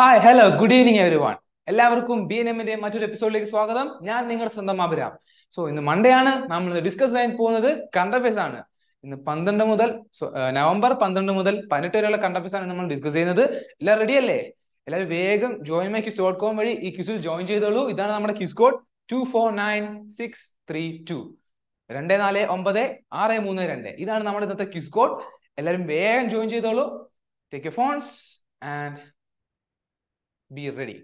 Hi hello good evening everyone എല്ലാവർക്കും B N എമ്മിന്റെ മറ്റൊരു എപ്പിസോഡിലേക്ക് സ്വാഗതം. ഞാൻ നിങ്ങളുടെ സ്വന്തം അഭിരാം. സോ ഇന്ന് മൺഡേ ആണ്. നമ്മൾ ഡിസ്കസ് ചെയ്യാൻ പോകുന്നത് കണ്ടഫേസ് ആണ്. ഇന്ന് പന്ത്രണ്ട് മുതൽ നവംബർ പന്ത്രണ്ട് മുതൽ പതിനെട്ട് വരെയുള്ള കണ്ടഫേസ് ആണ് നമ്മൾ ഡിസ്കസ് ചെയ്യുന്നത്. എല്ലാവരും റെഡി അല്ലേ? എല്ലാവരും വേഗം join my quiz dot com വഴി ഈ ക്യൂസിൽ ജോയിൻ ചെയ്തോളൂ. ഇതാണ് നമ്മുടെ quiz code two four nine six three two രണ്ട് നാല് ഒമ്പത് ആറ് മൂന്ന് രണ്ട്. ഇതാണ് നമ്മുടെ ഇന്നത്തെ ക്യൂസ് കോഡ് എല്ലാവരും വേഗം ജോയിൻ ചെയ്തോളൂ. Take you phones and be ready.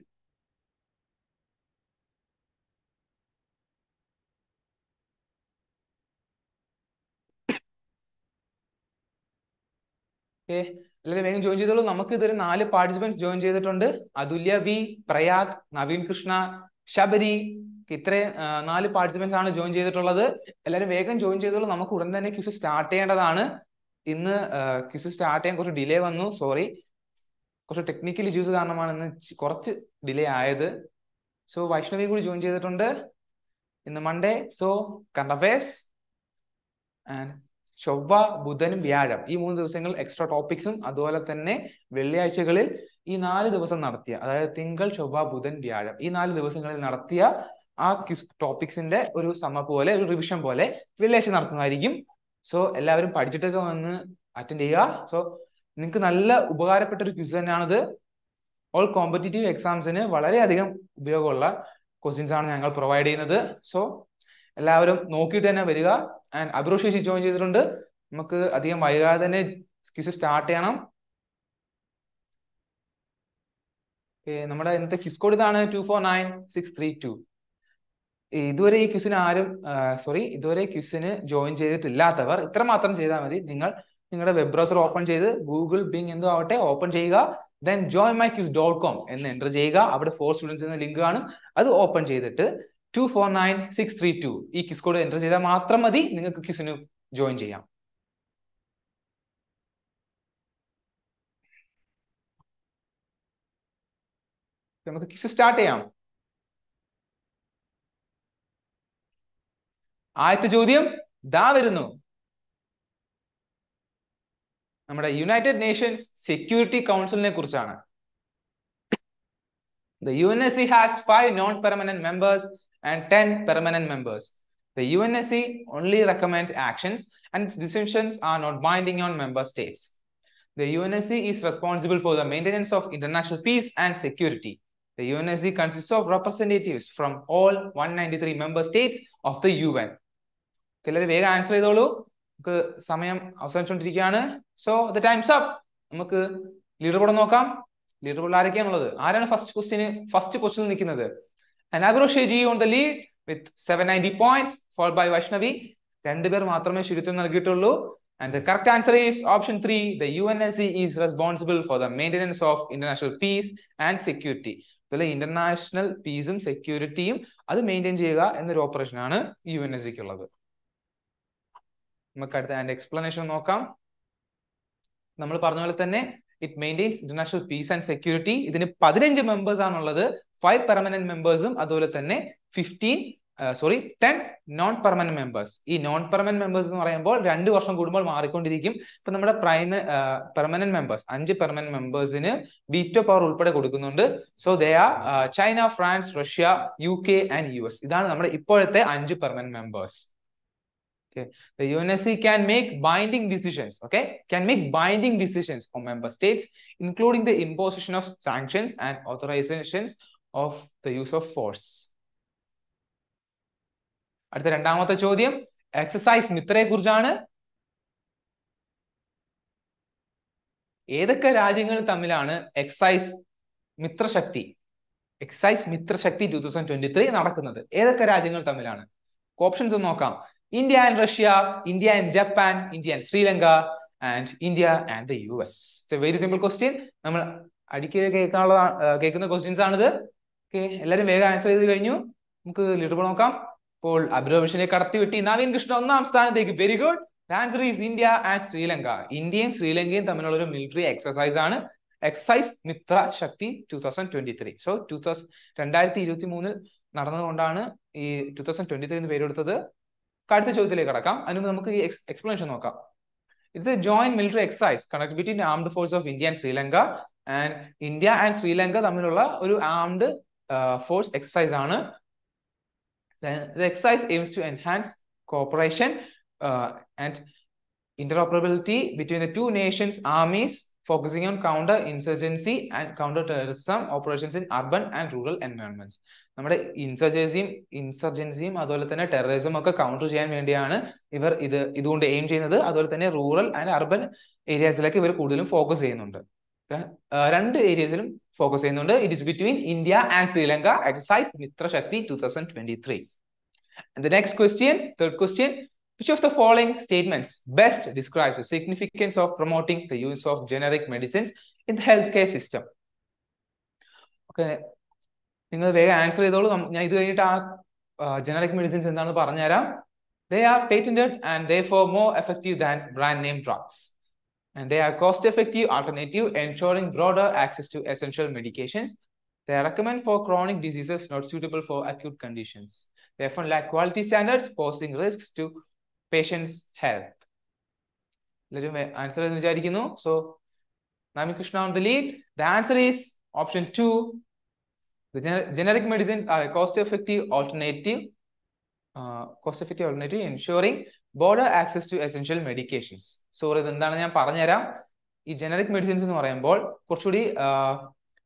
Okay എല്ലാവരും വേഗം ജോയിൻ ചെയ്തോളൂ. നമുക്ക് ഇതുവരെ നാല് പാർട്ടിസിപ്പൻസ് ജോയിൻ ചെയ്തിട്ടുണ്ട്. അതുല്യ വി പ്രയാഗ് നവീൻ കൃഷ്ണ ശബരി. ഇത്രയും നാല് പാർട്ടിസിപ്പൻസ് ആണ് ജോയിൻ ചെയ്തിട്ടുള്ളത്. എല്ലാവരും വേഗം ജോയിൻ ചെയ്തോളൂ. നമുക്ക് ഉടൻ തന്നെ ക്യൂസ് സ്റ്റാർട്ട് ചെയ്യേണ്ടതാണ്. ഇന്ന് ക്യൂസ് സ്റ്റാർട്ട് ചെയ്യാൻ കുറച്ച് ഡിലേ വന്നു. സോറി കുറച്ച് ടെക്നിക്കൽ ഇഷ്യൂസ് കാരണമാണ് ഇന്ന് കുറച്ച് ഡിലേ ആയത്. സോ വൈഷ്ണവി കൂടി ജോയിൻ ചെയ്തിട്ടുണ്ട്. ഇന്ന് മൺഡേ സോ കണ്ടഫേസ് ആൻഡ് ചൊവ്വ ബുധനും വ്യാഴം. ഈ മൂന്ന് ദിവസങ്ങൾ എക്സ്ട്രാ ടോപ്പിക്സും അതുപോലെ തന്നെ വെള്ളിയാഴ്ചകളിൽ ഈ നാല് ദിവസം നടത്തിയ അതായത് തിങ്കൾ ചൊവ്വ ബുധൻ വ്യാഴം. ഈ നാല് ദിവസങ്ങളിൽ നടത്തിയ ആ ക്വിസ് ടോപ്പിക്സിന്റെ ഒരു സമ പോലെ ഒരു റിവിഷൻ പോലെ വെള്ളിയാഴ്ച നടത്തുന്നതായിരിക്കും. സോ എല്ലാവരും പഠിച്ചിട്ടൊക്കെ വന്ന് അറ്റൻഡ് ചെയ്യുക. സോ നിങ്ങൾക്ക് നല്ല ഉപകാരപ്പെട്ട ഒരു ക്വിസ് തന്നെയാണത്. ഓൾ കോമ്പറ്റേറ്റീവ് എക്സാംസിന് വളരെയധികം ഉപയോഗമുള്ള ക്വസ്റ്റ്യൻസ് ആണ് ഞങ്ങൾ പ്രൊവൈഡ് ചെയ്യുന്നത്. സോ എല്ലാവരും നോക്കിയിട്ട് തന്നെ വരിക. ആൻഡ് അബ്രോഷി ജോയിൻ ചെയ്തിട്ടുണ്ട്. നമുക്ക് അധികം വൈകാതെ തന്നെ ക്വിസ് സ്റ്റാർട്ട് ചെയ്യണം. നമ്മുടെ ഇന്നത്തെ ക്വിസ് കോഡ് ഇതാണ് two four nine six three two ഇതുവരെ ഈ ക്വിസിന് ആരും സോറി ഇതുവരെ ക്വിസിന് ജോയിൻ ചെയ്തിട്ടില്ലാത്തവർ ഇത്ര മാത്രം ചെയ്താൽ മതി. നിങ്ങൾ നിങ്ങളുടെ വെബ് ബ്രൗസർ ഓപ്പൺ ചെയ്ത് ഗൂഗിൾ ബിങ് എന്തോ ആവട്ടെ ഓപ്പൺ ചെയ്യുക. Then join my quiz dot com എന്ന് എന്റർ ചെയ്യുക. അവിടെ ഫോർ സ്റ്റുഡൻസ് എന്ന ലിങ്ക് കാണും. അത് ഓപ്പൺ ചെയ്തിട്ട് two four nine six three two ഈ കിസ് കോഡ് എന്റർ ചെയ്താൽ മാത്രം മതി. നിങ്ങൾക്ക് കിസിന് ജോയിൻ ചെയ്യാം. നമുക്ക് കിസ് സ്റ്റാർട്ട് ചെയ്യാം. ആദ്യത്തെ ചോദ്യം ദാ വരുന്നു. നമ്മുടെ യുണൈറ്റഡ് നേഷൻസ് സെക്യൂരിറ്റി കൗൺസിലിനെ കുറിച്ചാണ് The UNSC has five non-permanent members and 10 permanent members. The UNSC only recommends actions and its decisions are not binding on member states. The UNSC is responsible for the maintenance of international peace and security. The UNSC consists of representatives from all 193 member states of the UN. എല്ലാവരും വേഗം answer ചെയ്തോളൂ നമുക്ക് സമയം അവസാനിച്ചുകൊണ്ടിരിക്കുകയാണ്. So the time's up നമുക്ക് leader board നോക്കാം. Leader ബോർഡിൽ ആരൊക്കെയാണുള്ളത് ആരാണ് ഫസ്റ്റ് ക്വസ്റ്റിന് ഫസ്റ്റ് ക്വസ്റ്റിൽ നിൽക്കുന്നത്? അനാഗ്രോ ഷേജി on the lead with seven ninety points followed by Vaishnavi. രണ്ടുപേർ മാത്രമേ ശുചിത്വം നൽകിയിട്ടുള്ളൂ. Answer is option three the U N S C is responsible for the maintenance of international peace and security അതുപോലെ international പീസും സെക്യൂരിറ്റിയും അത് മെയിന്റെയിൻ ചെയ്യുക എന്നൊരു operation ആണ് യു എൻ എസ് സിക്ക് ഉള്ളത് നമുക്ക് അടുത്ത അതിന്റെ എക്സ്പ്ലനേഷൻ നോക്കാം. നമ്മൾ പറഞ്ഞ പോലെ തന്നെ it maintains international peace and security ഇതിന് പതിനഞ്ച് മെമ്പേഴ്സ് ആണുള്ളത്. ഫൈവ് പെർമനന്റ് മെമ്പേഴ്സും അതുപോലെ തന്നെ fifteen sorry ten non permanent members ഈ നോൺ പെർമനന്റ് മെമ്പേഴ്സ് എന്ന് പറയുമ്പോൾ രണ്ട് വർഷം കൂടുമ്പോൾ മാറിക്കൊണ്ടിരിക്കും. ഇപ്പൊ നമ്മുടെ പ്രൈമ പെർമനന്റ് മെമ്പേഴ്സ് അഞ്ച് പെർമനന്റ് മെമ്പേഴ്സിന് വീറ്റോ പവർ ഉൾപ്പെടെ കൊടുക്കുന്നുണ്ട്. So they are China France Russia U K and U S ഇതാണ് നമ്മുടെ ഇപ്പോഴത്തെ അഞ്ച് permanent members Okay. The UNSC can make binding decisions, okay? Can make binding decisions for member states, including the imposition of sanctions and authorizations of the use of force. അടുത്ത രണ്ടാമത്തെ ചോദ്യം exercise മിത്രയെ കുറിച്ചാണ് ഏതൊക്കെ രാജ്യങ്ങൾ തമ്മിലാണ് exercise Mitrashakti exercise Mitrashakti two thousand twenty three നടക്കുന്നത് ഏതൊക്കെ രാജ്യങ്ങൾ തമ്മിലാണ് ഓപ്ഷൻസ് നോക്കാം India and Russia India and Japan India and Sri Lanka and India and the U S it's a very simple question നമ്മൾ അടിക്കുക കേൾക്കാനുള്ള കേൾക്കുന്ന ക്വസ്റ്റ്യൻസ് ആണിത്. ഓക്കെ എല്ലാവരും വേഗം ആൻസർ ചെയ്ത് കഴിഞ്ഞു. നമുക്ക് ലിറ്റർ നോക്കാം. അബ്രോവിഷനെ കടത്തി വിട്ടി നവീൻ കൃഷ്ണ ഒന്നാം സ്ഥാനത്തേക്ക്. Very good answer is India and Sri Lanka ഇന്ത്യയും ശ്രീലങ്കയും തമ്മിലുള്ള ഒരു മിലിറ്ററി എക്സസൈസ് ആണ്. Exercise Mitra Shakti two thousand twenty three so two thousand രണ്ടായിരത്തി ഇരുപത്തി മൂന്നിൽ നടന്നതുകൊണ്ടാണ് ഈ ടൂ തൗസൻഡ് ട്വന്റി ത്രീ എന്ന് പേരെടുത്തത്. അടുത്ത ചോദ്യത്തിലേക്ക് കടക്കാം അതിന് നമുക്ക് ഈ എക്സ്പ്ലനേഷൻ നോക്കാം it's a exercise conducted between the armed forces of India and Sri Lanka. And India and Sri Lanka തമ്മിലുള്ള ഒരു ആംഡ് ഫോഴ്സ് എക്സസൈസ് ആണ് aims to enhance cooperation uh, and interoperability between the two nations' armies, focusing on counter insurgency and counter terrorism operations in urban and rural environments. നമ്മുടെ ഇൻസർജൻസിയും ഇൻസർജൻസിയും അതുപോലെ തന്നെ terrorism ഒക്കെ counter ചെയ്യാൻ വേണ്ടിയാണ് ഇവർ ഇത് ഇതുകൊണ്ട് എയിം ചെയ്യുന്നത്. അതുപോലെ തന്നെ റൂറൽ ആൻഡ് അർബൻ ഏരിയാസിലേക്ക് ഇവർ കൂടുതലും ഫോക്കസ് ചെയ്യുന്നുണ്ട്. രണ്ട് ഏരിയസിലും ഫോക്കസ് ചെയ്യുന്നുണ്ട്. It is between India and Sri Lanka exercise Mitrashakti two thousand twenty three the next question third question which of the following statements best describes the significance of promoting the use of generic medicines in the healthcare system? Okay, നിങ്ങൾ വേഗം answer ചെയ്തോളൂ. ഞാൻ ഇത് കഴിഞ്ഞിട്ട് ആ generic medicines എന്താണെന്ന് പറഞ്ഞുതരാം. They are patented and they for more effective than brand name drugs and they are cost effective alternative ensuring broader access to essential medications they recommend for chronic diseases not suitable for acute conditions therefore lack quality standards posing risks to patients health. let me answer in vicharikunu so namikrishna on the lead. The answer is option The generic medicines are a cost-effective alternative, uh, cost-effective alternative ensuring broader access to essential medications. So ഇത് എന്താണ് ഞാൻ പറഞ്ഞുതരാം? ഈ generic medicines എന്ന് പറയുമ്പോൾ കുറച്ചുകൂടി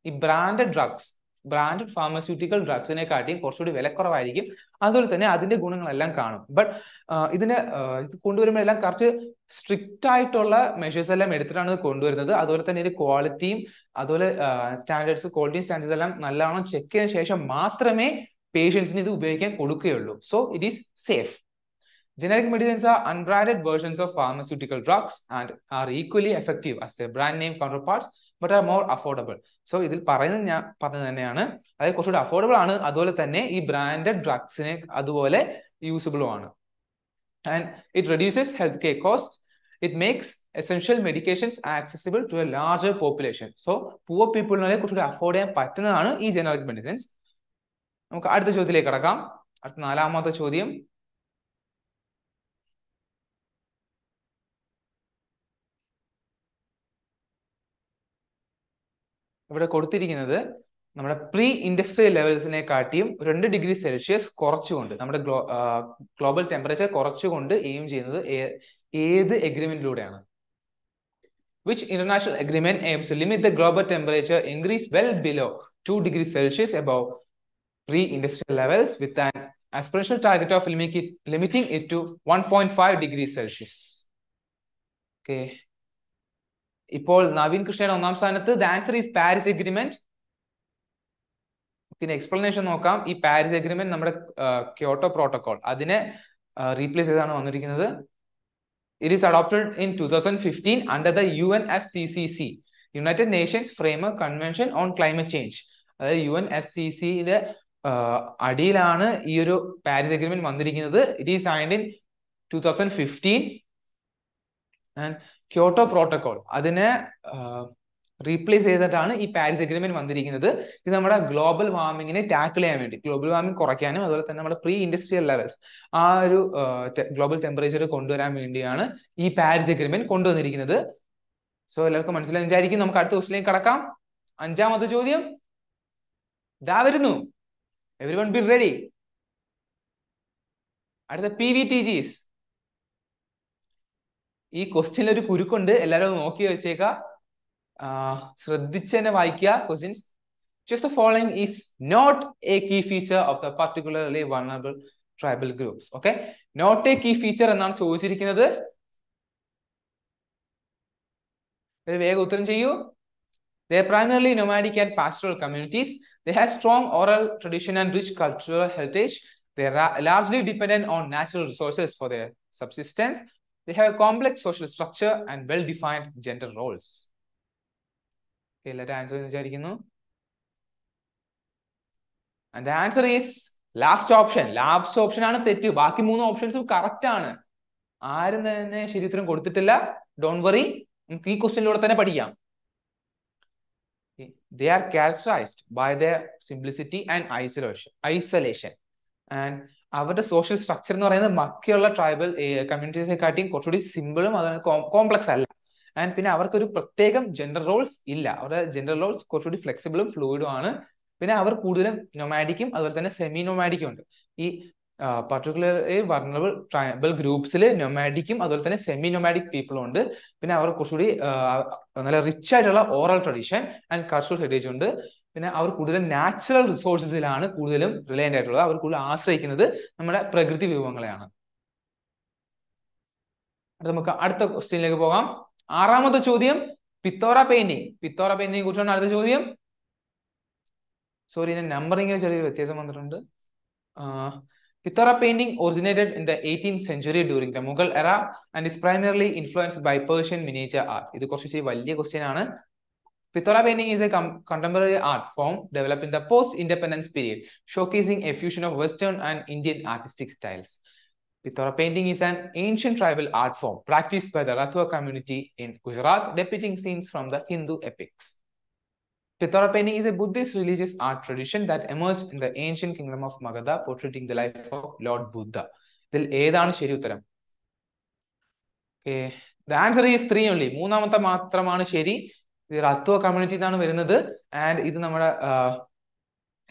ഈ branded drugs branded pharmaceutical ഡ്രഗ്സിനെക്കാട്ടിയും കുറച്ചുകൂടി വിലക്കുറവായിരിക്കും. അതുപോലെ തന്നെ അതിന്റെ ഗുണങ്ങളെല്ലാം കാണും. ബട്ട് ഇതിന് ഇത് കൊണ്ടുവരുമ്പോഴെല്ലാം കറക്റ്റ് സ്ട്രിക്റ്റ് ആയിട്ടുള്ള മെഷേഴ്സ് എല്ലാം എടുത്തിട്ടാണ് ഇത് കൊണ്ടുവരുന്നത്. അതുപോലെ തന്നെ ഇതിന്റെ ക്വാളിറ്റിയും അതുപോലെ സ്റ്റാൻഡേർഡ്സ് ക്വാളിറ്റി സ്റ്റാൻഡേർഡ്സ് എല്ലാം നല്ലവണ്ണം ചെക്ക് ചെയ്തതിനു ശേഷം മാത്രമേ പേഷ്യൻസിന് ഇത് ഉപയോഗിക്കാൻ കൊടുക്കുകയുള്ളൂ. So it is safe generic medicines are unbranded versions of pharmaceutical drugs and are equally effective as a brand name counterparts but are more affordable so ഇതിൽ പറയുന്നത് ഞാൻ പറഞ്ഞത് തന്നെയാണ്. അതായത് കുറച്ചുകൂടി അഫോർഡബിൾ ആണ്. അതുപോലെ തന്നെ ഈ ബ്രാൻഡഡ് ഡ്രഗ്സിനെ അതുപോലെ യൂസബിളും ആണ്. It reduces health care cost it makes essential medications accessible to a larger population so poor പീപ്പിളിനെ കുറച്ചുകൂടി അഫോർഡ് ചെയ്യാൻ പറ്റുന്നതാണ് ഈ ജനറിക് മെഡിസിൻസ് നമുക്ക് അടുത്ത ചോദ്യത്തിലേക്ക് കടക്കാം. അടുത്ത നാലാമത്തെ ചോദ്യം. ഇവിടെ കൊടുത്തിരിക്കുന്നത് നമ്മുടെ പ്രീ ഇൻഡസ്ട്രിയൽ ലെവൽസിനെ കാട്ടിയും രണ്ട് ഡിഗ്രി സെൽഷ്യസ് കുറച്ചുകൊണ്ട് നമ്മുടെ ഗ്ലോബൽ ടെമ്പറേച്ചർ കുറച്ചുകൊണ്ട് എയിം ചെയ്യുന്നത് ഏത് എഗ്രിമെന്റിലൂടെയാണ് which international agreement aims to limit the global temperature increase well below two degree Celsius above industrial levels with an aspirational target of limiting it to 1.5 degrees Celsius. Okay. ഇപ്പോൾ നവീൻ കൃഷ്ണയുടെ ഒന്നാം സ്ഥാനത്ത് the answer is Paris agreement പിന്നെ explanation നോക്കാം. ഈ Paris agreement നമ്മുടെ Kyoto protocol അതിനെ replace ചെയ്താണ് വന്നിരിക്കുന്നത്. It is adopted in two thousand fifteen under the U N F C C C United Nations framework convention on climate change അതായത് U N F C സിയുടെ അടിയിലാണ് ഈ ഒരു Paris agreement വന്നിരിക്കുന്നത്. It is signed in two thousand fifteen and Kyoto protocol അതിനെ replace ചെയ്തിട്ടാണ് ഈ Paris agreement വന്നിരിക്കുന്നത്. ഇത് നമ്മുടെ ഗ്ലോബൽ വാർമിങ്ങിനെ ടാക്കിൾ ചെയ്യാൻ വേണ്ടി ഗ്ലോബൽ വാർമിംഗ് കുറയ്ക്കാനും അതുപോലെ തന്നെ നമ്മുടെ പ്രീ ഇൻഡസ്ട്രിയൽ ലെവൽസ് ആ ഒരു ഗ്ലോബൽ ടെമ്പറേച്ചർ കൊണ്ടുവരാൻ വേണ്ടിയാണ് ഈ പാരീസ് അഗ്രിമെന്റ് കൊണ്ടുവന്നിരിക്കുന്നത്. സോ എല്ലാവർക്കും മനസ്സിലായി വിചാരിക്കും നമുക്ക് അടുത്ത ക്വസ്റ്റിലേക്ക് കടക്കാം. അഞ്ചാമത്തെ ചോദ്യം. ഇതാ വരുന്നു. എവരി വൺ ബി റെഡി അടുത്ത പി വി ടി ജീസ് ഈ ക്വസ്റ്റ്യനിൽ ഒരു കുരുക്കുണ്ട്. എല്ലാവരും നോക്കി വെച്ചേക്ക. ശ്രദ്ധിച്ച് തന്നെ വായിക്കുക questions just the following is not a key feature of the particularly vulnerable tribal groups okay not a key feature എന്നാണ് ചോദിച്ചിരിക്കുന്നത് വേഗം ഉത്തരം ചെയ്യൂ They are primarily nomadic and pastoral communities. They have strong oral tradition and rich cultural heritage. They are largely dependent on natural resources for their subsistence. They have a complex social structure and well-defined gender answer എന്ന് വിചാരിക്കുന്നു. Answer is last option last option ആണ് തെറ്റ്. ബാക്കി മൂന്ന് ഓപ്ഷൻസും correct ആണ്. ആരും തന്നെ ശരിയുത്തരം കൊടുത്തിട്ടില്ല. ഡോണ്ട് വറി നമുക്ക് ഈ ക്വസ്റ്റ്യനിലൂടെ തന്നെ പഠിക്കാം. They are characterized by their simplicity and isolation isolation. And അവരുടെ സോഷ്യൽ സ്ട്രക്ചർ എന്ന് പറയുന്നത് ബാക്കിയുള്ള ട്രൈബൽ കമ്മ്യൂണിറ്റീസിനെ കാട്ടിയും കുറച്ചുകൂടി സിമ്പിളും അതുപോലെ കോംപ്ലക്സ് അല്ല. ആൻഡ് പിന്നെ അവർക്ക് ഒരു പ്രത്യേകം ജെൻഡർ റോൾസ് ഇല്ല. അവരുടെ ജെൻഡർ റോൾസ് കുറച്ചുകൂടി ഫ്ലെക്സിബിളും ഫ്ലൂയിഡും ആണ്. പിന്നെ അവർ കൂടുതലും നൊമാഡിക്കും അതുപോലെ തന്നെ സെമി നൊമാഡിക്കും ഉണ്ട്. ഈ പർട്ടിക്കുലർലി വർണബിൾ ട്രൈബൽ ഗ്രൂപ്പ്സിൽ നൊമാഡിക്കും അതുപോലെ തന്നെ സെമി നൊമാഡിക് പീപ്പിളും ഉണ്ട്. പിന്നെ അവർ കുറച്ചുകൂടി നല്ല റിച്ച് ആയിട്ടുള്ള oral tradition and cultural heritage ഉണ്ട്. പിന്നെ അവർ കൂടുതലും നാച്ചുറൽ റിസോഴ്സസിലാണ് കൂടുതലും റിലയന്റ് ആയിട്ടുള്ളത്. അവർ കൂടുതൽ ആശ്രയിക്കുന്നത് നമ്മുടെ പ്രകൃതി വിഭവങ്ങളെയാണ്. നമുക്ക് അടുത്ത ക്വസ്റ്റ്യനിലേക്ക് പോകാം. ആറാമത്തെ ചോദ്യം പിത്തോറ പെയിന്റിങ് പിത്തോറ പെയിന്റിംഗ് കുറിച്ചാണ് അടുത്ത ചോദ്യം. സോറി ഞാൻ നമ്പറിങ്ങിന് ചെറിയ വ്യത്യാസം വന്നിട്ടുണ്ട്. Pithora painting originated in the eighteen century during the Mughal era and is primarily influenced by Persian miniature art ഇത് കുറച്ച് വലിയ ക്വസ്റ്റ്യൻ ആണ്. Pithora painting is a contemporary art form developed in the post-independence period, showcasing a fusion of western and Indian artistic styles. Pithora painting is an ancient tribal art form practiced by the Rathwa community in Gujarat, depicting scenes from the Hindu epics. Pithora painting is a Buddhist religious art tradition that emerged in the ancient kingdom of Magadha, portraying the life of Lord Buddha. ഇതിൽ ഏതാണ് ശരി ഉത്തരം the answer is three only മൂന്നാമത്തെ മാത്രമാണ് ശരി ഇത് റത്വ community നിന്നാണ് വരുന്നത് ആൻഡ് ഇത് നമ്മുടെ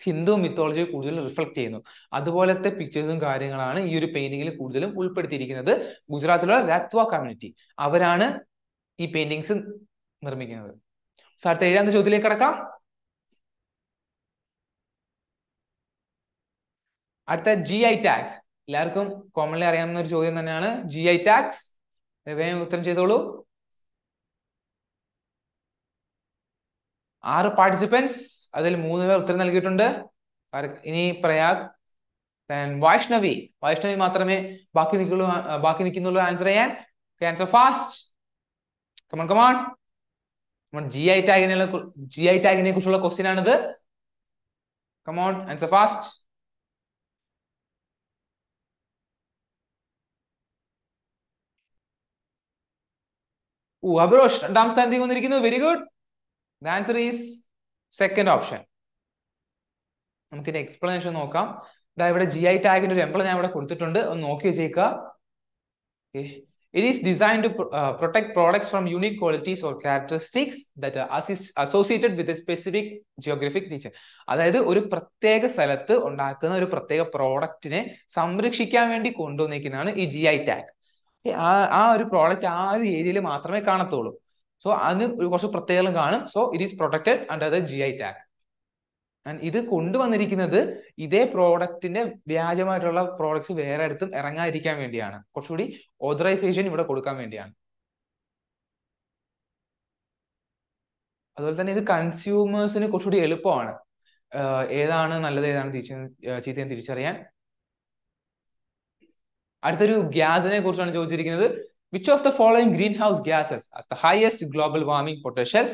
ഹിന്ദു മിത്തോളജി കൂടുതൽ റിഫ്ലക്ട് ചെയ്യുന്നു. അതുപോലത്തെ പിക്ചേഴ്സും കാര്യങ്ങളാണ് ഈ ഒരു പെയിന്റിങ്ങിൽ കൂടുതലും ഉൾപ്പെടുത്തിയിരിക്കുന്നത്. ഗുജറാത്തിലുള്ള രാത്വ കമ്മ്യൂണിറ്റി അവരാണ് ഈ പെയിന്റിങ്സ് നിർമ്മിക്കുന്നത്. സാർ ഏഴാമത്തെ ചോദ്യത്തിലേക്ക് കടക്കാം. അടുത്ത ജി ഐ ടാഗ് എല്ലാവർക്കും കോമൺലി അറിയാവുന്ന ഒരു ചോദ്യം തന്നെയാണ്. ജി ഐ ടാഗ്സ് വേഗം ഉത്തരം ചെയ്തോളൂ. ആറ് പാർട്ടിസിപ്പൻസ് അതിൽ മൂന്ന് പേർ ഉത്തരം നൽകിയിട്ടുണ്ട്. ഇനി പ്രയാഗ് വൈഷ്ണവി. വൈഷ്ണവി മാത്രമേ ബാക്കി നിൽക്കുള്ളൂ ബാക്കി നിൽക്കുന്നുള്ളൂ ആൻസർ ചെയ്യാൻ. Answer fast come on come on G I ടാഗിനെ G I ടാഗിനെ കുറിച്ചുള്ള ക്വസ്റ്റ്യൻ ആണിത്. കമോൺ ആൻസർ ഫാസ്റ്റ് ഓ അബ്രോഷ് രണ്ടാം സ്ഥാനത്തേക്ക് വന്നിരിക്കുന്നു. Very good the answer is second option നമുക്കിന്റെ explanation നോക്കാം. ഇതാ ഇവിടെ ജി ഐ ടാഗിന്റെ ഒരു എംപ്ലോ ഞാൻ ഇവിടെ കൊടുത്തിട്ടുണ്ട്. ഒന്ന് നോക്കി വെച്ചേക്കുക it is design to protect products from unique qualities or characteristics that associated with specific geographic region അതായത് ഒരു പ്രത്യേക സ്ഥലത്ത് ഉണ്ടാക്കുന്ന ഒരു പ്രത്യേക പ്രോഡക്റ്റിനെ സംരക്ഷിക്കാൻ വേണ്ടി കൊണ്ടുവന്നിരിക്കുന്നതാണ് ഈ ജി ഐ ടാഗ് ആ ഒരു പ്രോഡക്റ്റ് ആ ഒരു ഏരിയയിൽ മാത്രമേ കാണത്തുള്ളൂ. സോ അതിന് കുറച്ച് പ്രത്യേകതകളും കാണും. So it is protected under the G I tag ഇത് കൊണ്ടുവന്നിരിക്കുന്നത് ഇതേ പ്രോഡക്റ്റിന്റെ വ്യാജമായിട്ടുള്ള പ്രോഡക്ട്സ് വേറെ അടുത്തും ഇറങ്ങാതിരിക്കാൻ വേണ്ടിയാണ്. കുറച്ചുകൂടി ഓതറൈസേഷൻ ഇവിടെ കൊടുക്കാൻ വേണ്ടിയാണ്. അതുപോലെ തന്നെ ഇത് കൺസ്യൂമേഴ്സിന് കുറച്ചുകൂടി എളുപ്പമാണ്. ഏതാണ് നല്ലത് ഏതാണ് ചീത്തയെന്ന് തിരിച്ചറിയാൻ. അടുത്തൊരു ഗ്യാസിനെ കുറിച്ചാണ് ചോദിച്ചിരിക്കുന്നത്. Which of the following greenhouse gases has the highest global warming potential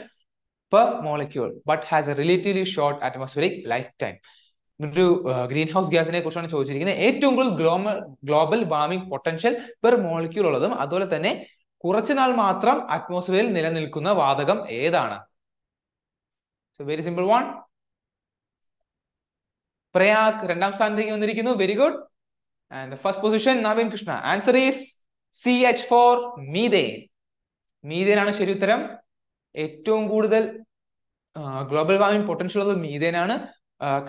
per molecule but has a relatively short atmospheric lifetime? ഒരു ഗ്രീൻ ഹൗസ് ഗ്യാസിനെ കുറിച്ചാണ് ചോദിച്ചിരിക്കുന്നത്. ഏറ്റവും കൂടുതൽ global global warming potential per molecule ഉള്ളതും അതുപോലെ തന്നെ കുറച്ചു നാൾ മാത്രം അറ്റ്മോസ്ഫിയറിൽ നിലനിൽക്കുന്ന വാതകം ഏതാണ്? വെരി സിമ്പിൾ വൺ പ്രയാഗ് രണ്ടാം സ്ഥാനത്തേക്ക് വന്നിരിക്കുന്നു. Very good and first position Naveen Krishna. Answer is C H four methane methane ആണ് ശരി ഉത്തരം ഏറ്റവും കൂടുതൽ ഗ്ലോബൽ വാർമിംഗ് പൊട്ടൻഷ്യൽ ഉള്ളത് മീതേൻ ആണ്.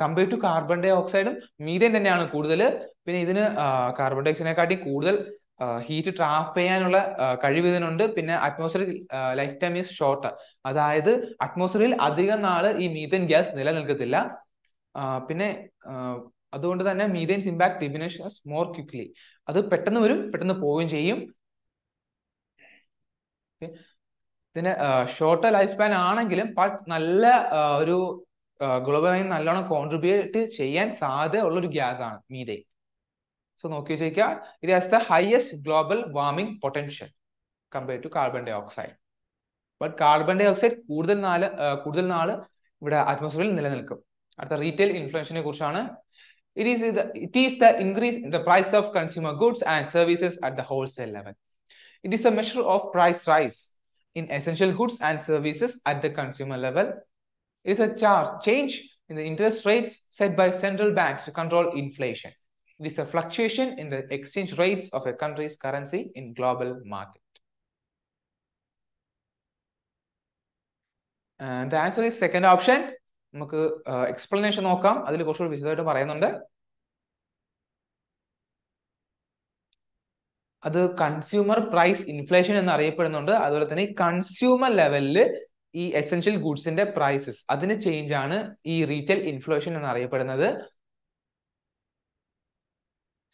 കമ്പയർ ടു കാർബൺ ഡൈ ഓക്സൈഡും മീതേൻ തന്നെയാണ് കൂടുതൽ. പിന്നെ ഇതിന് കാർബൺ ഡൈ ഓക്സൈഡിനെക്കാട്ടി കൂടുതൽ ഹീറ്റ് ട്രാപ്പ് ചെയ്യാനുള്ള കഴിവ് ഇതിനുണ്ട്. പിന്നെ atmosphere life time is short അതായത് അറ്റ്മോസ്ഫിയറിൽ അധികം നാൾ ഈ മീതേൻ ഗ്യാസ് നിലനിൽക്കത്തില്ല. പിന്നെ അതുകൊണ്ട് തന്നെ methane's impact diminishes more quickly അത് പെട്ടെന്ന് വരും പെട്ടെന്ന് പോവുകയും ചെയ്യും. ഇതിന് ഷോർട്ട് ലൈഫ് സ്പാൻ ആണെങ്കിലും ബട്ട് നല്ല ഒരു ഗ്ലോബലായി നല്ലോണം കോൺട്രിബ്യൂട്ട് ചെയ്യാൻ സാധ്യത ഒരു ഗ്യാസ് ആണ് മീതെ സോ നോക്കി വെച്ചേക്കുക it has the highest global warming potential compare to carbon dioxide but carbon dioxide കൂടുതൽ നാല് കൂടുതൽ നാൾ ഇവിടെ അറ്റ്മോസ്ഫിയറിൽ നിലനിൽക്കും. അടുത്ത റീറ്റെയിൽ ഇൻഫ്ലേഷനെ കുറിച്ചാണ് It is, the, it is the increase in the price of consumer goods and services at the wholesale level. It is a measure of price rise in essential goods and services at the consumer level. It is a charge change in the interest rates set by central banks to control inflation. It is a fluctuation in the exchange rates of a country's currency in global market. And the answer is second option, നമുക്ക് explanation നോക്കാം. അതിൽ കുറച്ചുകൂടി വിശദമായിട്ട് പറയുന്നുണ്ട്. അത് consumer price inflation എന്ന് അറിയപ്പെടുന്നുണ്ട്. അതുപോലെ തന്നെ ഈ കൺസ്യൂമർ ലെവലിൽ ഈ എസെൻഷ്യൽ ഗുഡ്സിന്റെ പ്രൈസസ് അതിന് ചേഞ്ച് ആണ് ഈ റീറ്റെയിൽ ഇൻഫ്ലേഷൻ എന്ന് അറിയപ്പെടുന്നത്.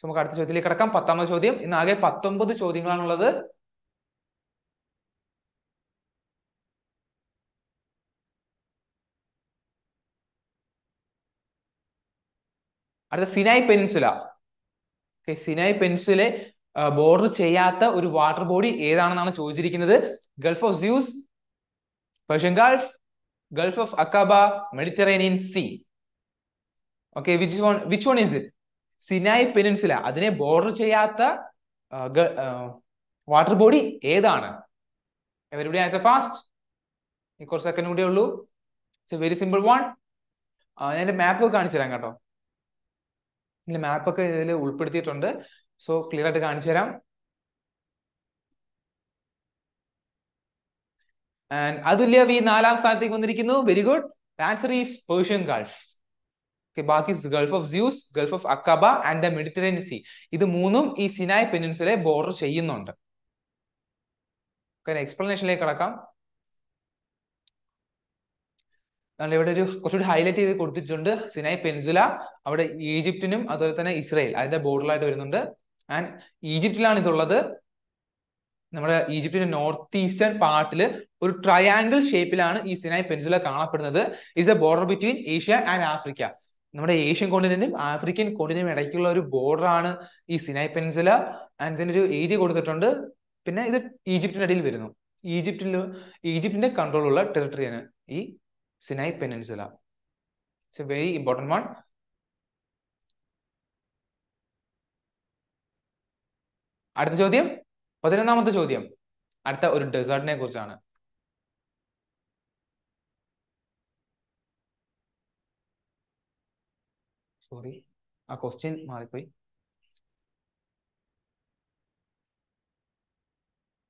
നമുക്ക് അടുത്ത ചോദ്യത്തിലേക്ക് കിടക്കാം. പത്താമത് ചോദ്യം. ഇന്ന് ആകെ പത്തൊമ്പത് ചോദ്യങ്ങളാണുള്ളത്. അടുത്ത Sinai peninsula. Okay Sinai പെൻസുലെ border ചെയ്യാത്ത ഒരു വാട്ടർ ബോഡി ഏതാണെന്നാണ് ചോദിച്ചിരിക്കുന്നത്? Gulf of Suez Persian Gulf Gulf of Aqaba Mediterranean sea okay which one which one is it Sinai peninsula അതിനെ ബോർഡർ ചെയ്യാത്ത വാട്ടർ ബോഡി ഏതാണ്? എവരിബഡി ആൻസർ ഫാസ്റ്റ് കുറച്ച് second കൂടെ ഉള്ളൂ. ഇറ്റ്സ് വെരി സിമ്പിൾ വൺ ഞാൻ map കാണിച്ചു തരാം കേട്ടോ. മാപ്പൊക്കെ ഇതിൽ ഉൾപ്പെടുത്തിയിട്ടുണ്ട്. സോ ക്ലിയർ ആയിട്ട് കാണിച്ചു തരാം. ആൻഡ് അതുല്യ വി നാലാം സ്ഥാനത്തേക്ക് വന്നിരിക്കുന്നു. Very good. Answer is Persian Gulf. ബാക്കി Gulf of Suez Gulf of Aqaba and the Mediterranean sea. ഇത് മൂന്നും ഈ സിനായ് പെനിൻസുലെ ബോർഡർ ചെയ്യുന്നുണ്ട്. എക്സ്പ്ലനേഷനിലേക്ക് കടക്കാം. ഇവിടെ ഒരു കുറച്ചുകൂടി ഹൈലൈറ്റ് ചെയ്ത് കൊടുത്തിട്ടുണ്ട്. സിനായ് പെൻസുല അവിടെ ഈജിപ്തിനും അതുപോലെ തന്നെ ഇസ്രയേൽ അതിന്റെ ബോർഡറിലായിട്ട് വരുന്നുണ്ട്. ആൻഡ് ഈജിപ്തിലാണ് ഇതുള്ളത്. നമ്മുടെ ഈജിപ്തിന്റെ നോർത്ത് ഈസ്റ്റേൺ പാർട്ടിൽ ഒരു ട്രയാങ്കിൾ ഷേപ്പിലാണ് ഈ സിനായ് പെൻസുല കാണപ്പെടുന്നത്. Is a border between Asia and Africa നമ്മുടെ ഏഷ്യൻ കോണ്ടിനെന്റും ആഫ്രിക്കൻ കോണ്ടിനും ഇടയ്ക്കുള്ള ഒരു ബോർഡറാണ് ഈ സിനായ് പെൻസുല. ആൻഡ് ഇതിനൊരു ഏരിയ കൊടുത്തിട്ടുണ്ട്. പിന്നെ ഇത് ഈജിപ്തിന്റെ ഇടയിൽ വരുന്നു. ഈജിപ്തിൽ ഈജിപ്തിന്റെ കൺട്രോളുള്ള ടെറിട്ടറിയാണ് ഈ Sinai peninsula. It's a very important one അടുത്ത ചോദ്യം? പതിനൊന്നാമത്തെ ചോദ്യം. അടുത്ത ഒരു ഡെസേർട്ടിനെ കുറിച്ചാണ്. സോറി ആ ക്വസ്റ്റ്യൻ മാറിപ്പോയി.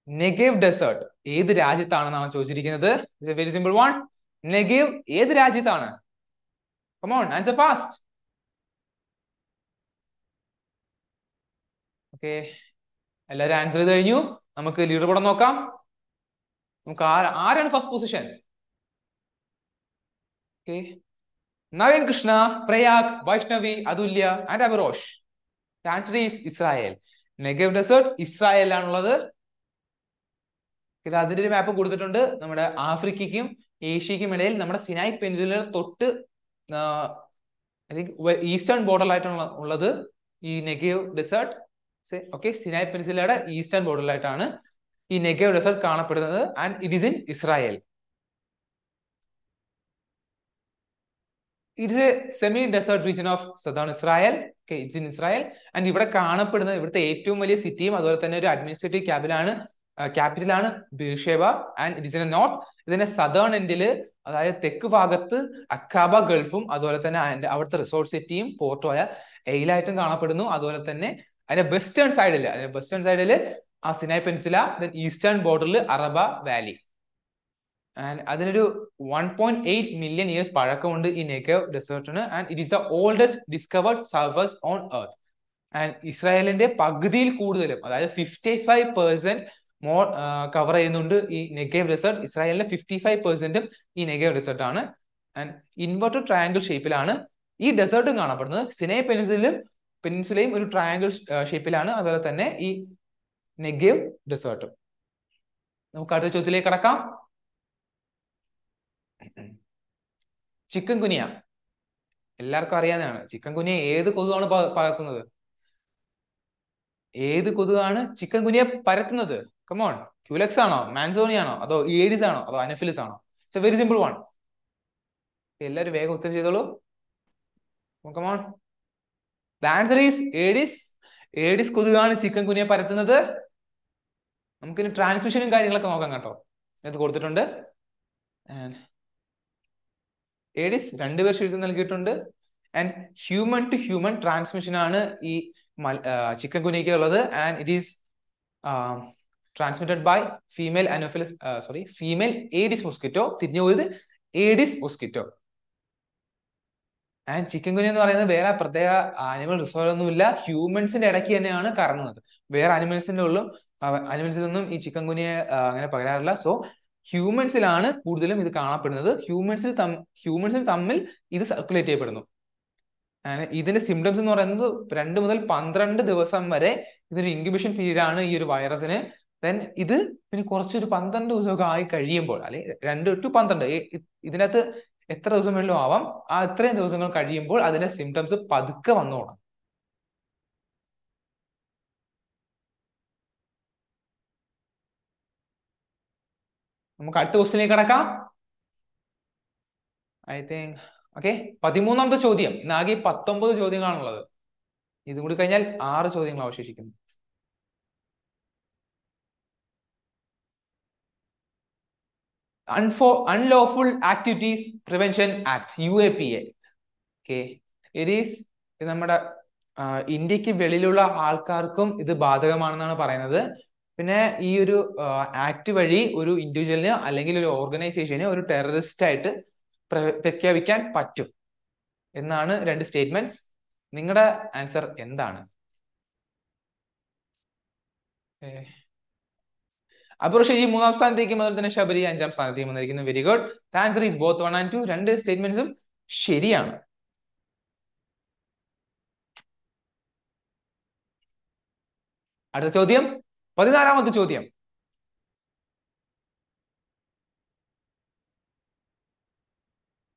നെഗേവ് ഡെസേർട്ട് ഏത് രാജ്യത്താണെന്നാണ് ചോദിച്ചിരിക്കുന്നത്? വെരി സിമ്പിൾ വൺ നെഗേവ് ഏത് രാജ്യത്താണ്? Come on answer fast okay എല്ലാവരും ആൻസർ ചെയ്ത് കഴിഞ്ഞു. നമുക്ക് ലീഡർ ബോർഡ് നോക്കാം. നമുക്ക് ആരാണ് first position okay Naveen Krishna Prayag Vaishnavi Athulya and Abrosh answer is Israel Negev desert ഇസ്രായേലിലാണുള്ളത് ഇത് അതിന്റെ ഒരു മാപ്പ് കൊടുത്തിട്ടുണ്ട്. നമ്മുടെ ആഫ്രിക്കയ്ക്കും ഏഷ്യക്കും ഇടയിൽ നമ്മുടെ സിനായ് പെൻസുലർ തൊട്ട് ഐ തിങ്ക് ഈസ്റ്റേൺ ബോർഡറിലായിട്ടാണ് ഉള്ളത്. ഈ നെഗേവ് ഡെസേർട്ട് ഓക്കെ സിനായ് പെൻസുലയുടെ ഈസ്റ്റേൺ ബോർഡറിലായിട്ടാണ് ഈ നെഗേവ് ഡെസേർട്ട് കാണപ്പെടുന്നത്. And it is in Israel it it's a semi desert region of southern Israel it's in Israel and ഇവിടെ കാണപ്പെടുന്നത് ഇവിടുത്തെ ഏറ്റവും വലിയ സിറ്റിയും അതുപോലെ തന്നെ ഒരു അഡ്മിനിസ്ട്രേറ്റീവ് ക്യാപിറ്റലാണ് ക്യാപിറ്റലാണ് Beersheba and it is in north ഇതിന്റെ സദേൺ എൻഡിൽ അതായത് തെക്ക് ഭാഗത്ത് അക്കാബ ഗൾഫും അതുപോലെ തന്നെ അതിന്റെ അവിടുത്തെ റിസോർട്ട് സിറ്റിയും പോർട്ടുമായ എയിലായിട്ടും കാണപ്പെടുന്നു. അതുപോലെ തന്നെ അതിന്റെ വെസ്റ്റേൺ സൈഡിൽ അതിന്റെ വെസ്റ്റേൺ സൈഡിൽ ആ സിനായ് പെൻസില ദെൻ ഈസ്റ്റേൺ ബോർഡറിൽ അറബ വാലി ആൻഡ് അതിനൊരു one point eight million years പഴക്കമുണ്ട് ഈ Negev ഡെസേർട്ടിന് and it is the oldest discovered surface on earth and ഇസ്രായേലിന്റെ പകുതിയിൽ കൂടുതലും അതായത് fifty five percent more cover ചെയ്യുന്നുണ്ട് ഈ നെഗറ്റീവ് റിസൾട്ട് ഇസ്രായേലിലെ ഫിഫ്റ്റി ഫൈവ് പെർസെന്റും ഈ നെഗറ്റീവ് റിസൾട്ട് ആണ്. ആൻഡ് ഇൻവെർട്ടഡ് ട്രയാങ്കിൾ ഷേപ്പിലാണ് ഈ ഡെസേർട്ടും കാണപ്പെടുന്നത്. സിനേ പെൻസിലും പെനിൻസുലയും ഒരു ട്രയാങ്കിൾ ഷേപ്പിലാണ് അതുപോലെ തന്നെ ഈ നെഗറ്റീവ് ഡെസേർട്ടും നമുക്ക് അടുത്ത ചോദ്യത്തിലേക്ക് കടക്കാം. Chikungunya. എല്ലാവർക്കും അറിയാവുന്നതാണ്. ചിക്കൻ കുനിയ ഏത് കൊതുവാണ് പകർത്തുന്നത്? ഏത് കൊതുകാണ് ചിക്കൻ കുനിയ പരത്തുന്നത്? കമോൺ ക്യൂലക്സ് ആണോ? മാൻസോണി ആണോ? അതോ ഏഡിസ് ആണോ? അതോ അനഫിലിസ് ആണോ? It's a very simple one എല്ലാവരും വേഗം ഉത്തരം ചെയ്തോളൂ. Come on the answer is Aedes Aedes കൊതുകാണ് ചിക്കൻ കുനിയെ പരത്തുന്നത്. നമുക്കിനി ട്രാൻസ്മിഷനും കാര്യങ്ങളൊക്കെ നോക്കാം കേട്ടോ. ഇത് കൊടുത്തിട്ടുണ്ട്. ഏഡിസ് രണ്ടുപേർ ശുചിത്വം നൽകിയിട്ടുണ്ട്. And human to human transmission ആണ് ഈ ചിക്കൻ കുനിക്ക് ഉള്ളത്. And it is transmitted by female Anopheles sorry female Aedes mosquito തിരിഞ്ഞു പോയത് Aedes mosquito and chikungunya എന്ന് പറയുന്നത് വേറെ പ്രത്യേക ആനിമൽ റിസോർട്ട് ഒന്നുമില്ല ഹ്യൂമൻസിന്റെ ഇടയ്ക്ക് തന്നെയാണ് കറങ്ങുന്നത്. വേറെ അനിമൽസിന്റെ ഉള്ളും അനിമൽസിലൊന്നും ഈ ചിക്കൻ കുഞ്ഞിയെ അങ്ങനെ പകരാറില്ല. സോ ഹ്യൂമൻസിലാണ് കൂടുതലും ഇത് കാണപ്പെടുന്നത്. ഹ്യൂമൻസിൽ ഹ്യൂമൻസിൽ തമ്മിൽ ഇത് സർക്കുലേറ്റ് ചെയ്യപ്പെടുന്നു. ഇതിന്റെ സിംറ്റംസ് എന്ന് പറയുന്നത് രണ്ട് മുതൽ പന്ത്രണ്ട് ദിവസം വരെ ഇതൊരു ഇൻക്യുബേഷൻ പീരീഡ് ആണ് ഈ ഒരു വൈറസിന് ദെൻ ഇത് പിന്നെ കുറച്ചൊരു പന്ത്രണ്ട് ദിവസമൊക്കെ ആയി കഴിയുമ്പോൾ അല്ലെങ്കിൽ രണ്ട് ടു പന്ത്രണ്ട് ഇതിനകത്ത് എത്ര ദിവസം വേണമെങ്കിലും ആവാം. ആ ഇത്രയും ദിവസങ്ങൾ കഴിയുമ്പോൾ അതിന്റെ സിംറ്റംസ് പതുക്കെ വന്നോളാം നമുക്ക് അടുത്ത ക്വസ്റ്റിലേക്ക് കിടക്കാം. ഐ തിങ്ക് ഓക്കെ പതിമൂന്നാമത്തെ ചോദ്യം. ഇന്ന് ആകെ പത്തൊമ്പത് ചോദ്യങ്ങളാണുള്ളത്. ഇതും കൂടി കഴിഞ്ഞാൽ ആറ് ചോദ്യങ്ങൾ അവശേഷിക്കുന്നു. അൺഫോ unlawful activities prevention act U A P A okay it is നമ്മുടെ ഇന്ത്യയ്ക്ക് വെളിയിലുള്ള ആൾക്കാർക്കും ഇത് ബാധകമാണെന്നാണ് പറയുന്നത്. പിന്നെ ഈ ഒരു ആക്ട് വഴി ഒരു ഇൻഡിവിജ്വലിന് അല്ലെങ്കിൽ ഒരു ഓർഗനൈസേഷന് ഒരു ടെററിസ്റ്റ് ആയിട്ട് പ്രഖ്യാപിക്കാൻ പറ്റും. എന്നാണ് രണ്ട് സ്റ്റേറ്റ്മെന്റ്സ് നിങ്ങളുടെ ആൻസർ എന്താണ്? അപ്പോൾ ശരി മൂന്നാം സ്ഥാനത്തേക്കും അതുപോലെ തന്നെ ശബരി അഞ്ചാം സ്ഥാനത്തേക്കും വന്നിരിക്കുന്നു. Very good answer is both one and two രണ്ട് സ്റ്റേറ്റ്മെന്റ്സും ശരിയാണ്. അടുത്ത ചോദ്യം. പതിനാലാമത്തെ ചോദ്യം.